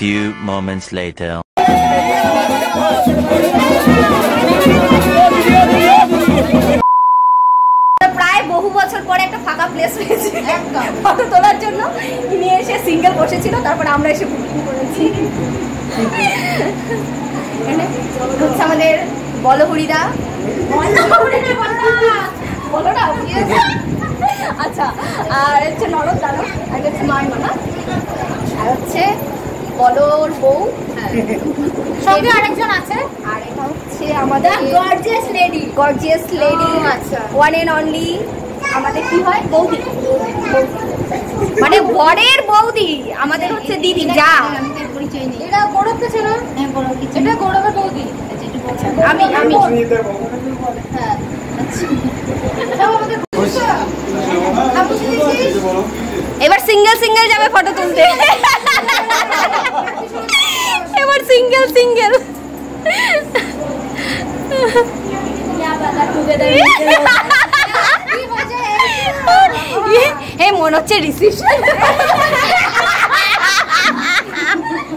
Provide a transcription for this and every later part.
Few moments later. প্রায় বহু বছর পরে একটা ফাঁকা প্লেস পেয়েছি। ফটো তোলার জন্য। নিয়ে এসে সিঙ্গেল বসেছিল, তারপর আমরা এসে বুকিং করেছি। হচ্ছে আমাদের বলহরিদা। বলো না? আচ্ছা আর হচ্ছে নরদ দাদা আর হচ্ছে আর হচ্ছে বলর বউ। সঙ্গে আরেকজন আছে? আর এটা হচ্ছে আমাদের গর্জিয়াস লেডি গর্জিয়াস লেডি আচ্ছা। ওয়ান এন্ড অনলি আমাদের কি হয়? বৌদি। মানে বরের বৌদি আমাদের হচ্ছে দিদি যা। পরিচয় নেই এটা ছিল হ্যাঁ বড় কিছু এটা গৌরবের বৌদি। আমি আমি। হ্যাঁ আচ্ছা। এবার সিঙ্গেল সিঙ্গেল যাবে ফটো তুলতে। এবার সিঙ্গেল সিঙ্গেল হে মনে হচ্ছে রিসিপশন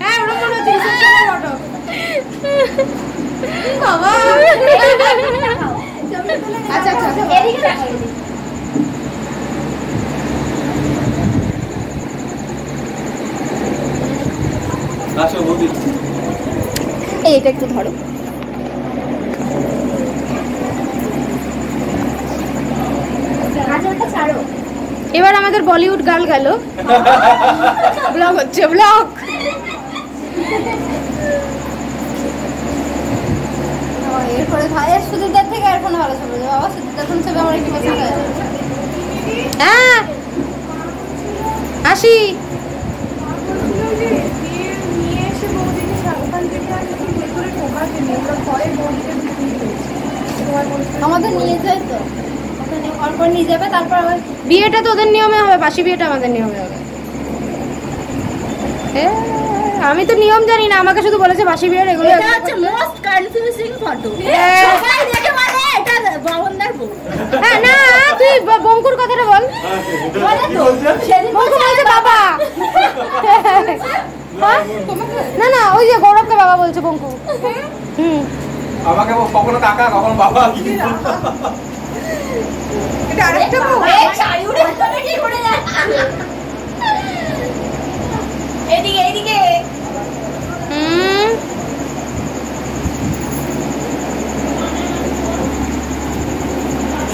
হ্যাঁ ওরকম মনে হচ্ছে reception-এর photo। বাবা আচ্ছা আচ্ছা আচ্ছা। এই এটা একটু ধরো। এবার আমাদের বলিউড গাল গেল। ব্লগ হচ্ছে ব্লগ। এরপরে সুদীপদার থেকে আর কোনো ভালো ছবি বাবা সুদীপদার কোনো ছবি আমার একটু পছন্দ হয়েছে। হ্যাঁ। আসি। আমাদের নিয়ে যায় তো। অল্প নিয়ে যাবে তারপর আবার বিয়েটা তো ওদের নিয়মে হবে বাসি বিয়েটা আমাদের নিয়মে হবে। আমি তো নিয়ম জানি না আমাকে শুধু বলেছে বাসি বিয়ের এগুলো এটা হচ্ছে মোস্ট কনফিউজিং ফটো হ্যাঁ। সবাই দেখে বলে এটা বাবনদার বউ। হ্যাঁ না তুই বঙ্কুর কথাটা বল। বলে তো সেদিন বলছে বাবা হ্যাঁ? না না ওই যে গৌরবকে বাবা বলছে বঙ্কু হুম আমাকে কখনো কাকা কখনো বাবা? এটা আরেকটা এদিকে এদিকে।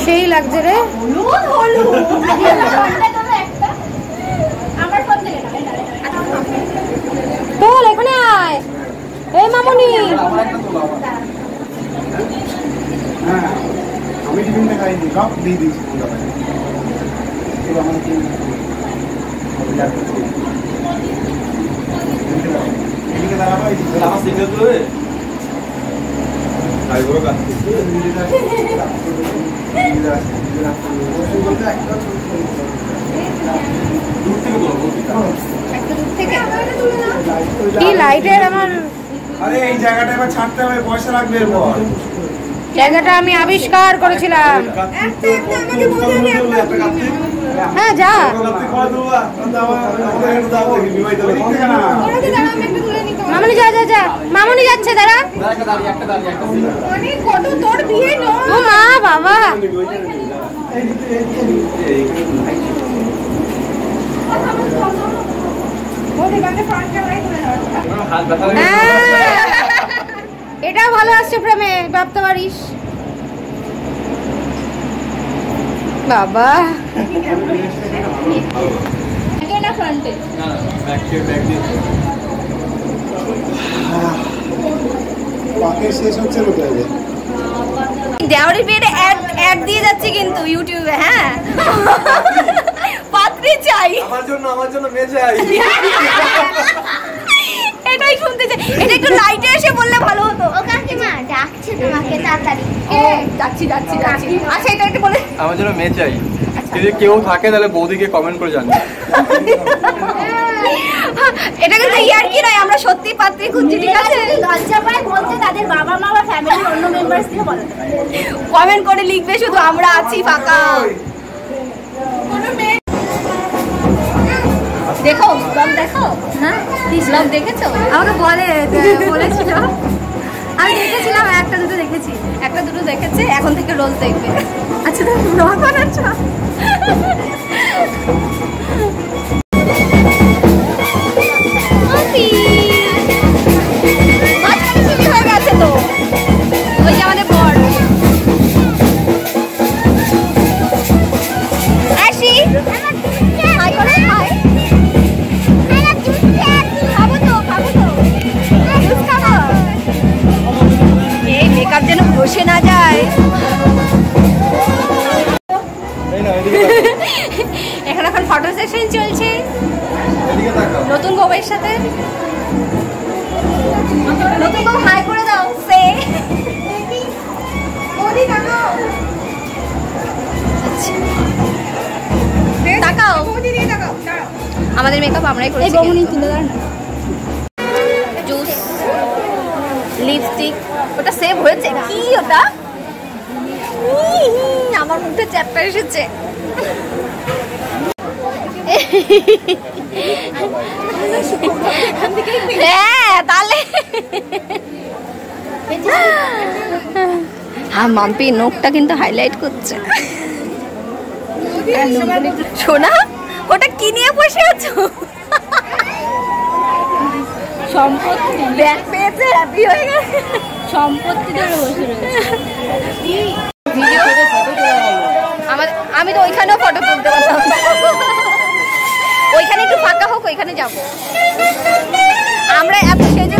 সেই লাগছে রে। হলুদ হলুদ। এটা। তোল এখানে আয়। এই মামুনি আমার একটা তোলা আমার। হ্যাঁ আমি টিফিনটা খাইনি সব দিয়ে দিয়েছি আমাকে লাইটের আমার আরে এই জায়গাটা এবার ছাড়তে হবে পয়সা লাগবে এরপর। জায়গাটা আমি আবিষ্কার করেছিলাম। হ্যাঁ যা। মামনি, যা যা যা। মামনি যাচ্ছে, দাঁড়া। ও মা, বাবা। হ্যাঁ। এটাও ভালো আসছে প্রেমে ভাবতে পারিস। বাবা। না, দিয়ে, অ্যাড যাচ্ছে কিন্তু ইউটিউবে হ্যাঁ। পাত্রী চাই। আমার জন্য আমার জন্য মেয়ে চাই এটাই শুনতে চাই এটা একটু লাইটে এসে বললে ভালো হতো। ও কাকিমা ডাকছে তোমাকে তাড়াতাড়ি। ও যাচ্ছি যাচ্ছি যাচ্ছি। আচ্ছা এটা একটু বলে। আমার জন্য মেয়ে চাই। যদি কেউ থাকে তাহলে বৌদিকে কমেন্ট করে জানবে এটা কিন্তু ইয়ার কি নয় আমরা সত্যি পাত্রী খুঁজছি ঠিক আছে? লজ্জা পায় বলতে তাদের বাবা মা বা ফ্যামিলির অন্য মেম্বার্স দিয়ে বলাতে পারে কমেন্ট করে লিখবে শুধু আমরা আছি ফাঁকা। দেখো ব্লগ দেখো? হ্যাঁ? ব্লগ দেখেছ? আমাকে বলে বলেছিল। আমি দেখেছিলাম একটা দুটো দেখেছি। একটা দুটো দেখেছে এখন থেকে রোজ দেখবে। আচ্ছা তুমি ব্লগ বানাচ্ছ? মেকআপ আমরাই করেছি জুস লিপস্টিক ওটা সেভ হয়েছে? কি ওটা? আমার মুখে চ্যাপ্টা এসেছে। হ্যাঁ তাহলে। হ্যাঁ মাম্পি নোকটা কিন্তু হাইলাইট করছে। সোনা? ওটা কি নিয়ে বসে আছো? সম্পত্তি। ব্যাগ পেয়েছে হ্যাপি হয়ে গেছে। সম্পত্তি ধরে বসে রয়েছে। আমি তো ওইখানেও ফটো তুলতে পারতাম। ওইখানে একটু ফাঁকা হোক ওইখানে যাব। আমরা এত সেজে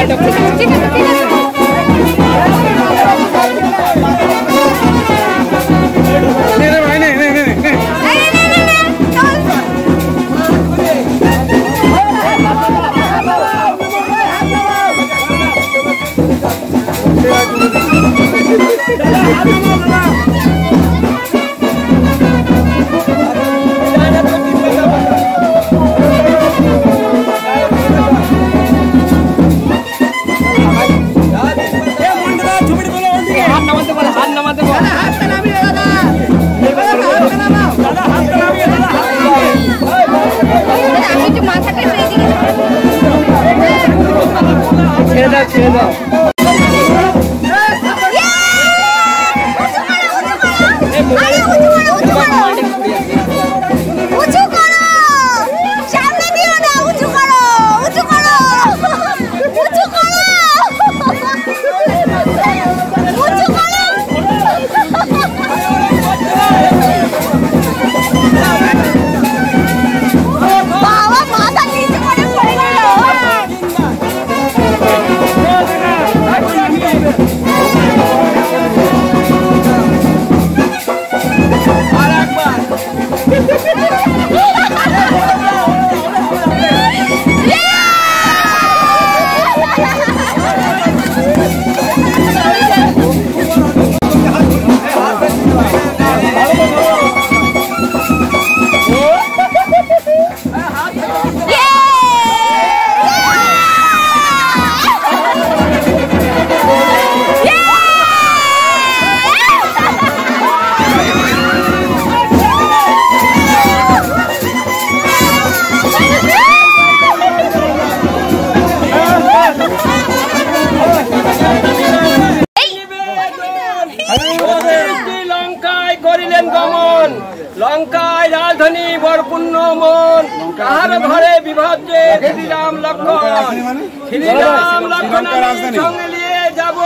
হ্যাঁ, 我的天 ঘরে শ্রীরাম লক্ষণ। শ্রীরাম লক্ষণ সঙ্গে নিয়ে যাব।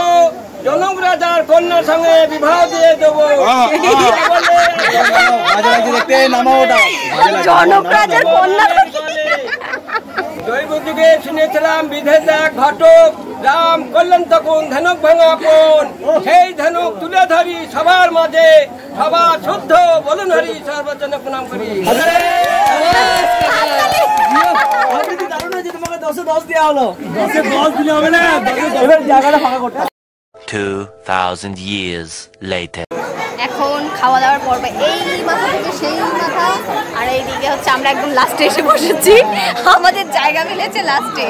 জনক রাজার কন্যার সঙ্গে বিবাহ দিয়ে দেবো। দেখতে নামা ওটা। জনক রাজার কন্যা জৈব যুগে শুনেছিলাম এক ঘটক রাম করলেন তখন ধনুক ভাঙা আপন সেই ধনুক তুলে ধরি সবার মাঝে। সবার শুদ্ধ বলুন হরি সর্বজন প্রণাম করি। Two thousand years later. এখন খাওয়া দাওয়ার পর্ব এই মাথা থেকে সেই মাথা আর এইদিকে হচ্ছে আমরা একদম লাস্টে এসে বসেছি। আমাদের জায়গা মিলেছে লাস্টে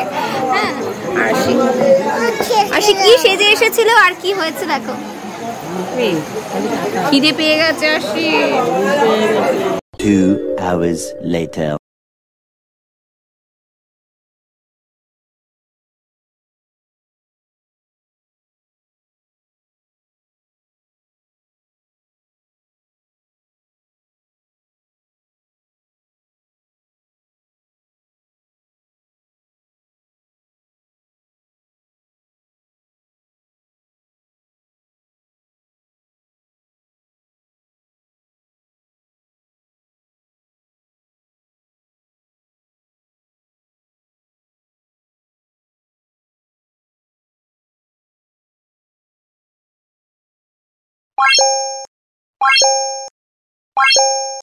হ্যাঁ আরশি কি সেজে এসেছিল আর কি হয়েছে দেখো। খিদে পেয়ে গেছে আরশি। Two hours later. you